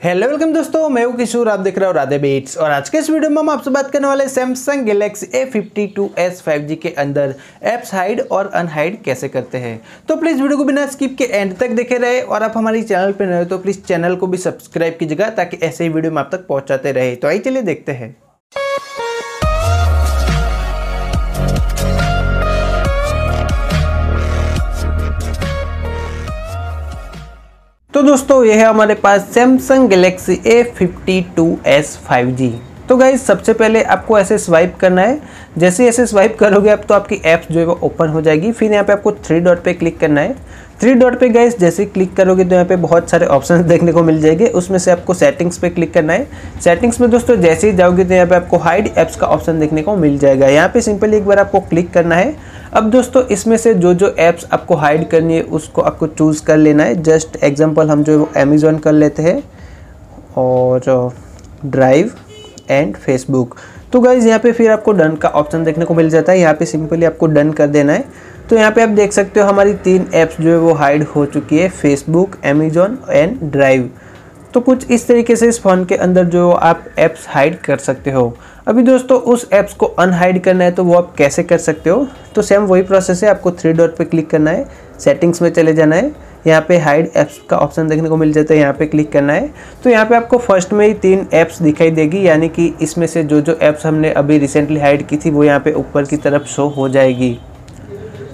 Hello welcome दोस्तों, मैं हूँ किशोर, आप देख रहे हो राधे बेट्स और आज के इस वीडियो में हम आपसे बात करने वाले सैमसंग गैलेक्सी A52s 5G के अंदर एप्स हाइड और अनहाइड कैसे करते हैं। तो प्लीज़ वीडियो को बिना स्किप के एंड तक देखे रहे और आप हमारी चैनल पर नए हो तो प्लीज़ चैनल को भी सब्सक्राइब कीजिएगा ताकि ऐसे ही वीडियो में आप तक पहुँचाते रहे। तो आई चलिए देखते हैं। तो दोस्तों यह हमारे पास Samsung Galaxy Galaxy A52s 5G तो गाइज़ सबसे पहले आपको ऐसे स्वाइप करना है। जैसे ऐसे स्वाइप करोगे आप तो आपकी ऐप्स जो है वो ओपन हो जाएगी। फिर यहाँ पे आपको थ्री डॉट पे क्लिक करना है। थ्री डॉट पे गाइज़ जैसे क्लिक करोगे तो यहाँ पे बहुत सारे ऑप्शंस देखने को मिल जाएँगे। उसमें से आपको सेटिंग्स पे क्लिक करना है। सेटिंग्स में दोस्तों, जैसे ही जाओगे तो यहाँ पे आपको हाइड ऐप्स का ऑप्शन देखने को मिल जाएगा। यहाँ पे सिंपली एक बार आपको क्लिक करना है। अब दोस्तों, इसमें से जो जो ऐप्स आपको हाइड करनी है, उसको आपको चूज़ कर लेना है। जस्ट एग्ज़ाम्पल हम जो है अमेज़ोन कर लेते हैं। और ड्राइव एंड फेसबुक तो गाइज़ यहाँ पे फिर आपको डन का ऑप्शन देखने को मिल जाता है। यहाँ पे सिंपली आपको डन कर देना है। तो यहाँ पे आप देख सकते हो हमारी तीन ऐप्स जो है वो हाइड हो चुकी है फेसबुक अमेजोन एंड ड्राइव तो कुछ इस तरीके से इस फ़ोन के अंदर जो आप ऐप्स हाइड कर सकते हो। अभी दोस्तों, उस ऐप्स को अनहाइड करना है तो वो आप कैसे कर सकते हो? तो सेम वही प्रोसेस है, आपको थ्री डॉट पे क्लिक करना है सेटिंग्स में चले जाना है। यहाँ पे हाइड ऐप्स का ऑप्शन देखने को मिल जाता है, यहाँ पे क्लिक करना है। तो यहाँ पे आपको फ़र्स्ट में ही तीन ऐप्स दिखाई देगी, यानी कि इसमें से जो जो ऐप्स हमने अभी रिसेंटली हाइड की थी, वो यहाँ पे ऊपर की तरफ़ शो हो जाएगी।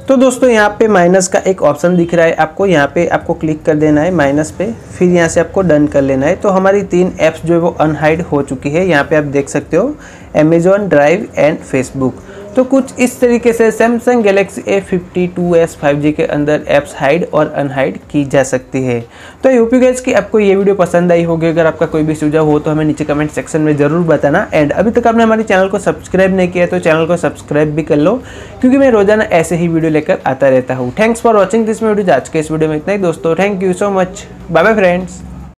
तो दोस्तों, यहाँ पे माइनस का एक ऑप्शन दिख रहा है आपको, यहाँ पे आपको क्लिक कर देना है माइनस पे, फिर यहाँ से आपको डन कर लेना है। तो हमारी तीन ऐप्स जो है वो अनहाइड हो चुकी है, यहाँ पे आप देख सकते हो अमेजोन ड्राइव एंड फेसबुक तो कुछ इस तरीके से सैमसंग गैलेक्सी A52s 5G के अंदर ऐप्स हाइड और अनहाइड की जा सकती है। तो यूपी गैस की आपको ये वीडियो पसंद आई होगी। अगर आपका कोई भी सुझाव हो तो हमें नीचे कमेंट सेक्शन में ज़रूर बताना। एंड अभी तक आपने हमारे चैनल को सब्सक्राइब नहीं किया तो चैनल को सब्सक्राइब भी कर लो, क्योंकि मैं रोज़ाना ऐसे ही वीडियो लेकर आता रहता हूँ। Thanks for watching this video आज के इस वीडियो में इतना ही दोस्तों। Thank you so much bye bye friends